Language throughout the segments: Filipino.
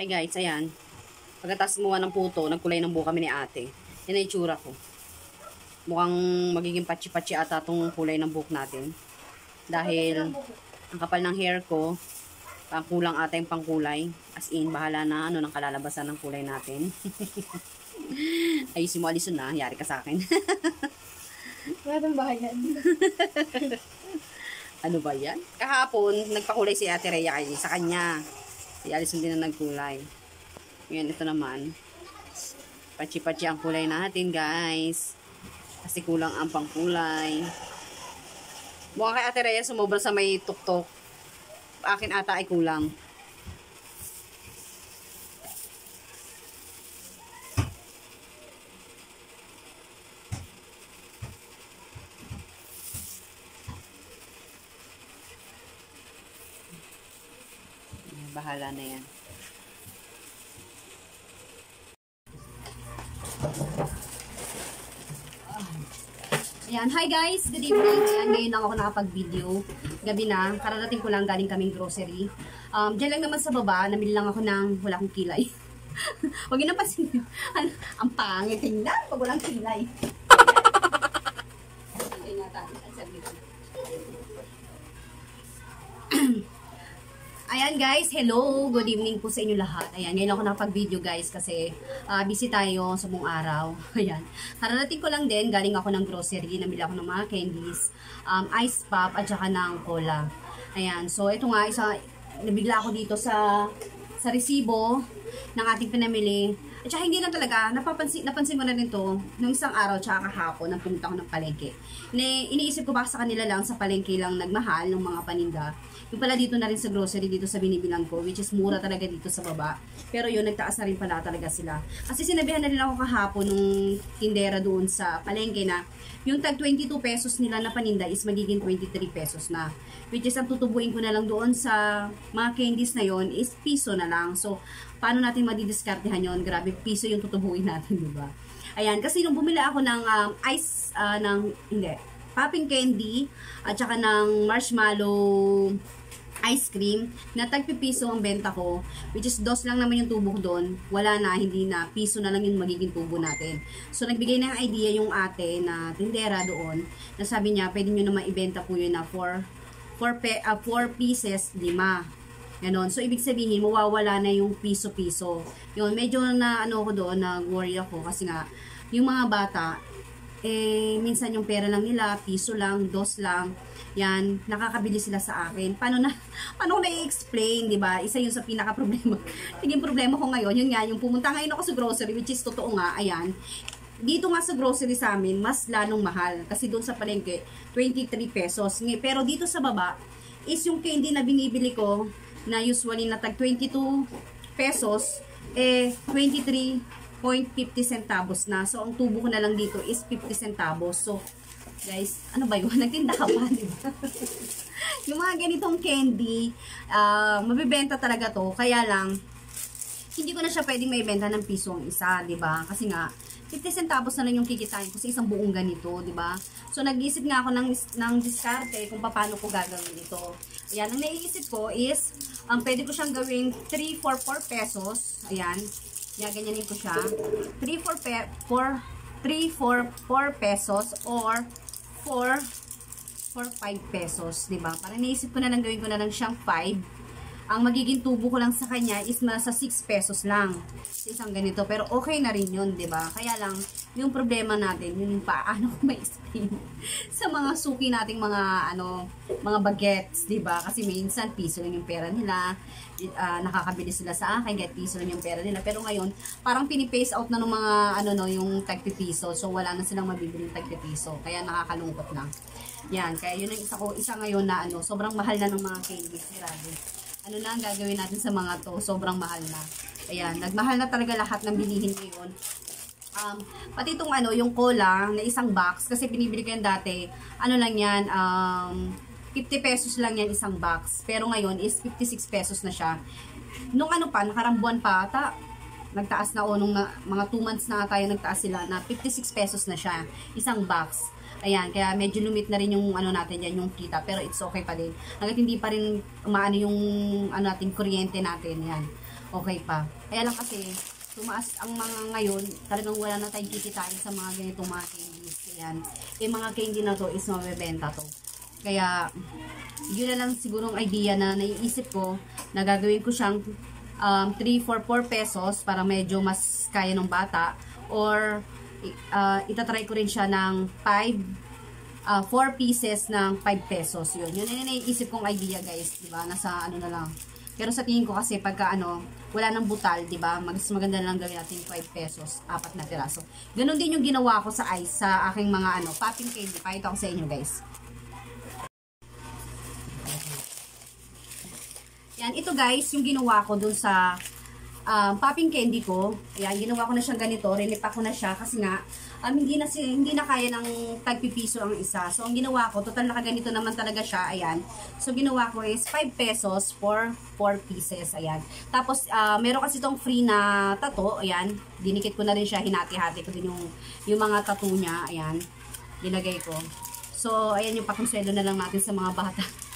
Hi guys, ayan. Pagkatapos gumawa ng puto, nagkulay ng buhok kami ni ate. Yan ang itsura ko. Mukhang magiging patsi-patsi ata itong kulay ng buhok natin. Dahil ang kapal ng hair ko, ang kulang ata yung pangkulay. As in, bahala na ano ng kalalabasan ng kulay natin. Ayusin mo, Alison na. Yari ka sa akin. Wala tong bahayan. ano ba yan? Kahapon, nagpakulay si Ate Rhea kay, sa kanya. Si Alison din na nagkulay. Ngayon, ito naman. Pachi-pachi ang kulay natin, guys. Kasi kulang ang pangkulay. Mukha kay Ate Rhea sumobra sa may tuktok. Akin ata ay kulang. Bahala na yan. Ayan, hi guys! Good evening! Ayan, ngayon lang ako nakapag-video. Gabi na, kararating ko lang galing kaming grocery. Um, Diyan lang naman sa baba, namili lang ako ng wala akong kilay. Huwag yun napansin. Ang, ang pangit tingnan pag walang kilay. Ayan guys, hello! Good evening po sa inyo lahat. Ayan, ngayon ako nakapag-video guys kasi uh, busy tayo sa buong araw. Ayan. Kararating ko lang din, galing ako ng grocery, namili ako ng mga candies, um, ice pop at saka ng cola. Ayan, so ito nga, isa, nabigla ako dito sa sa resibo ng ating pinamili. At saka hindi lang talaga, napapansin, napansin ko na rin to nung isang araw tsaka kahapon nang pumunta ako ng palengke. Ini, iniisip ko ba sa kanila lang sa palengke lang nagmahal ng mga paninda. Yung pala dito na rin sa grocery dito sa binibilang ko which is mura talaga dito sa baba. Pero yun, nagtaas na rin pala talaga sila. Kasi sinabihan na rin ako kahapon nung tindera doon sa palengke na yung tag 22 pesos nila na paninda is magiging 23 pesos na. Which is ang tutubuin ko na lang doon sa mga candies na yon is piso na lang. So, paano natin madidiskartehan yon Grabe, piso yung tutubuin natin, di ba? Ayan, kasi nung bumili ako ng um, ice, uh, ng, hindi, popping candy, at saka ng marshmallow ice cream, na tagpipiso ang benta ko, which is dos lang naman yung tubo doon, wala na, hindi na, piso na lang yung magiging tubo natin. So, nagbigay ng idea yung ate na tindera doon, na sabi niya, pwede nyo naman ibenta po yun na for 4 pe, uh, four pieces, lima. Ganon. So, ibig sabihin, mawawala na yung piso-piso. Yun, medyo na, ano ko doon, nag-worry ako kasi nga, yung mga bata, eh, minsan yung pera lang nila, piso lang, dos lang, yan, nakakabili sila sa akin. Paano na, paano ko na-explain, di ba? Isa yun sa pinaka-problema. Naging problema ko ngayon, yun nga, yung pumunta ngayon ako sa grocery, which is totoo nga, ayan, dito nga sa grocery sa amin, mas lalong mahal. Kasi doon sa palengke, 23 pesos. Pero dito sa baba, is yung candy na binibili ko, na usually na tag 22 pesos, eh, 23.50 centavos na. So, ang tubo ko na lang dito is 50 centavos. So, guys, ano ba yun? Nagtinda ka pa, di ba? yung mga ganitong candy, uh, mabibenta talaga to. Kaya lang, hindi ko na siya pwedeng may benta ng piso ang isa, ba? Kasi nga, 50 centavos na lang yung kikitain ko sa isang buong ganito, di ba? So, nag-iisip nga ako ng, ng diskarte kung paano ko gagawin ito. Ayan, ang naiisip ko is, um, pwede ko siyang gawin 3 for 4 pesos. Ayan, yan, ganyanin ko siya. 3 for, pe, 4, 3 for 4 pesos or 4 for 5 pesos, ba? Para naisip ko na lang gawin ko na lang siyang 5 ang magiging tubo ko lang sa kanya is nasa 6 pesos lang sa isang ganito. Pero okay na rin yun, ba diba? Kaya lang, yung problema natin, yun yung paano ko ma-explain sa mga suki nating mga, ano, mga bagets, ba diba? Kasi minsan, piso lang yung pera nila, uh, nakakabili sila sa akin, get piso lang yung pera nila. Pero ngayon, parang pinipace out na ng mga, ano no, yung tagpi piso. So, wala na silang mabibili ng tagpi piso. Kaya nakakalungkot lang. Yan, kaya yun ang isa ko, isa ngayon na, ano, sobrang mahal na ng mga candies. Grabe ano na ang gagawin natin sa mga to. Sobrang mahal na. Ayan, nagmahal na talaga lahat ng bilihin ngayon. Um, pati itong ano, yung cola na isang box, kasi pinibili ko yan dati, ano lang yan, um, 50 pesos lang yan isang box. Pero ngayon is 56 pesos na siya. Nung ano pa, nakarambuan pa ata, nagtaas na o, nung na, mga 2 months na tayo nagtaas sila na 56 pesos na siya, isang box. Ayan, kaya medyo lumit na rin yung ano natin yan, yung kita. Pero it's okay pa din. Hanggat hindi pa rin umaano yung ano natin, kuryente natin. Yan. okay pa. Kaya lang kasi, tumaas ang mga ngayon, talagang wala na tayong kikitain sa mga ganitong mga candies. Ayan. Yung mga candy na to is mabebenta to. Kaya, yun na lang sigurong idea na naiisip ko na gagawin ko siyang um, 3 for 4 pesos para medyo mas kaya ng bata or uh, itatry ko rin siya ng 5 uh, 4 pieces ng 5 pesos yun. Yun yung naiisip kong idea guys, di ba? Nasa ano na lang. Pero sa tingin ko kasi pagka ano, wala nang butal, di ba? Mas maganda lang gawin natin 5 pesos, apat na piraso. Ganon din yung ginawa ko sa ice sa aking mga ano, popping candy. Pakita ko sa inyo guys. Yan, ito guys, yung ginawa ko dun sa um, popping candy ko. Yan, ginawa ko na siyang ganito. Relipa ko na siya kasi nga, um, hindi, na, hindi na kaya ng tagpipiso ang isa. So, ang ginawa ko, total nakaganito naman talaga siya. Ayan. So, ginawa ko is 5 pesos for 4 pieces. Ayan. Tapos, uh, meron kasi itong free na tato. Ayan. Dinikit ko na rin siya. Hinati-hati ko din yung, yung mga tato niya. Ayan. Dinagay ko. So, ayan yung pakonsuelo na lang natin sa mga bata.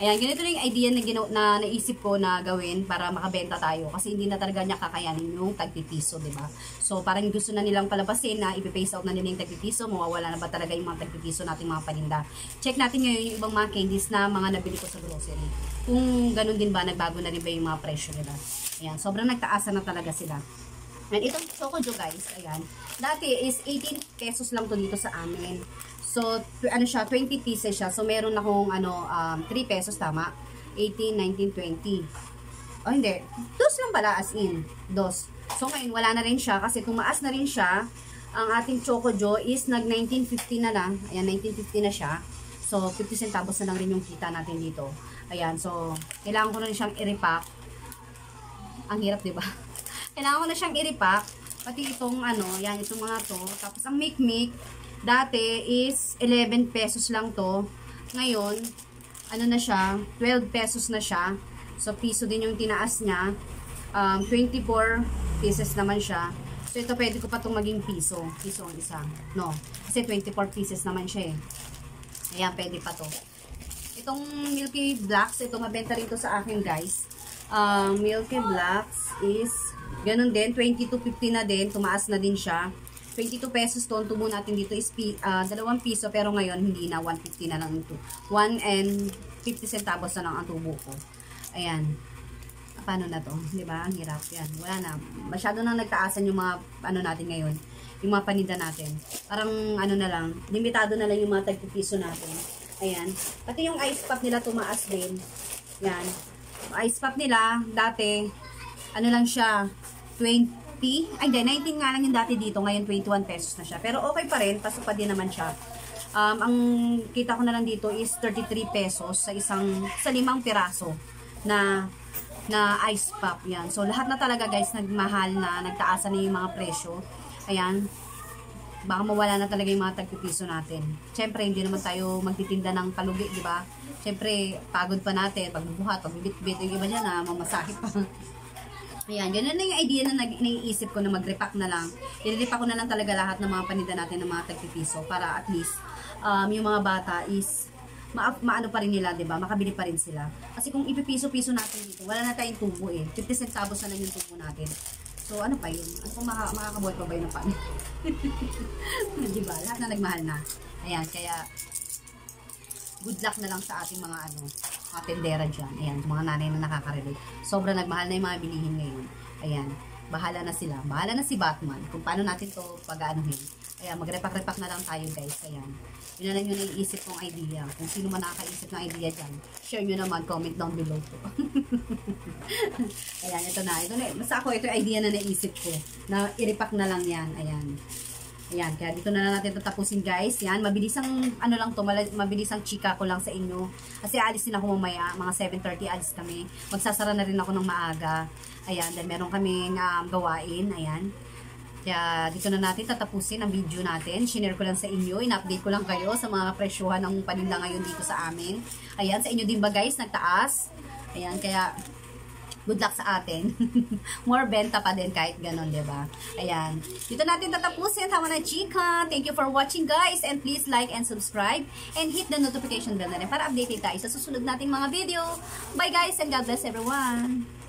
Ayan, ganito na yung idea na, ginaw, na naisip ko na gawin para makabenta tayo. Kasi hindi na talaga niya kakayanin yung tagpipiso, ba? So, parang gusto na nilang palabasin na ipipace out na nila yung tagpipiso. Mawawala na ba talaga yung mga tagpipiso nating mga paninda. Check natin ngayon yung ibang mga candies na mga nabili ko sa grocery. Kung ganun din ba, nagbago na rin ba yung mga presyo nila. Ayan, sobrang nagtaasan na talaga sila. And itong Chocojo guys, ayan, dati is 18 pesos lang to dito sa amin. So, ano siya, 20 pieces siya. So, meron akong, ano, um, 3 pesos, tama? 18, 19, 20. Oh, hindi. Dos lang pala, as in. Dos. So, ngayon, wala na rin siya kasi tumaas na rin siya. Ang ating Choco Joe is nag 1950 na lang. Ayan, 1950 na siya. So, 50 centavos na lang rin yung kita natin dito. Ayan, so, kailangan ko na rin siyang i-repack. Ang hirap, di ba? kailangan ko na siyang i-repack. Pati itong, ano, yan, itong mga to. Tapos, ang make-make, Dati is 11 pesos lang to. Ngayon, ano na siya, 12 pesos na siya. So, piso din yung tinaas niya. Um, 24 pieces naman siya. So, ito pwede ko pa itong maging piso. Piso ang isa. No. Kasi 24 pieces naman siya eh. Ayan, pwede pa to. Itong Milky Blacks, ito mabenta rin to sa akin guys. Um, Milky Blacks is, ganun din, 22.50 na din. Tumaas na din siya. 22 pesos to. Ang tubo natin dito is uh, 2 piso pero ngayon hindi na 150 na lang ito. 1 and 50 centavos na lang ang tubo ko. Ayan. Paano na to? ba? Ang hirap 'yan. Wala na. Masyado nang nagtaasan yung mga ano natin ngayon. Yung mga paninda natin. Parang ano na lang, limitado na lang yung mga tagpipiso natin. Ayan. Pati yung ice pop nila tumaas din. Yan. Ice pop nila, dati, ano lang siya, 20, 20, ay hindi, 19 nga lang yung dati dito, ngayon 21 pesos na siya. Pero okay pa rin, pasok pa din naman siya. Um, ang kita ko na lang dito is 33 pesos sa isang, sa limang piraso na na ice pop yan. So, lahat na talaga guys, nagmahal na, nagtaasan na yung mga presyo. Ayan, baka mawala na talaga yung mga tagpipiso natin. Siyempre, hindi naman tayo magtitinda ng palugi, di ba? Siyempre, pagod pa natin, pagbubuhat, pagbibit-bit, yung iba dyan na mamasakit pa. Ayan, ganun na yung idea na naiisip ko na mag-repack na lang. I-repack ko na lang talaga lahat ng mga paninda natin ng mga tagpipiso para at least um, yung mga bata is ma maano pa rin nila, 'di ba? Makabili pa rin sila. Kasi kung ipipiso-piso natin dito, wala na tayong tubo eh. 50 centavos na lang yung tubo natin. So, ano pa yun? Ano kung maka makakabuhat pa ba yun ng pan? di ba? Lahat na nagmahal na. Ayan, kaya good luck na lang sa ating mga ano, mga tendera dyan. Ayan, mga nanay na nakaka-relate. Sobrang nagmahal na yung mga bilihin ngayon. Ayan, bahala na sila. Bahala na si Batman kung paano natin to pag-aanuhin. Ayan, magrepak-repak na lang tayo guys. Ayan, yun na lang yung naiisip kong idea. Kung sino man nakakaisip ng idea dyan, share nyo naman, comment down below po. Ayan, ito na. Ito na. Basta ako, ito yung idea na naisip ko. Na iripak na lang yan. Ayan. Ayan, kaya dito na lang natin tatapusin guys. Yan, mabilis ang, ano lang to, mabilis ang chika ko lang sa inyo. Kasi alis din ako mamaya, mga 7.30 alis kami. Magsasara na rin ako ng maaga. Ayan, then meron kaming um, gawain. Ayan. Kaya dito na natin tatapusin ang video natin. Shinare ko lang sa inyo. In-update ko lang kayo sa mga presyuhan ng paninda ngayon dito sa amin. Ayan, sa inyo din ba guys, nagtaas? Ayan, kaya good luck sa atin. More benta pa din kahit ganun, ba? Ayan. Dito natin tatapusin. Tama na, chika. Thank you for watching, guys. And please like and subscribe. And hit the notification bell na rin para updated tayo sa susunod nating mga video. Bye, guys. And God bless everyone.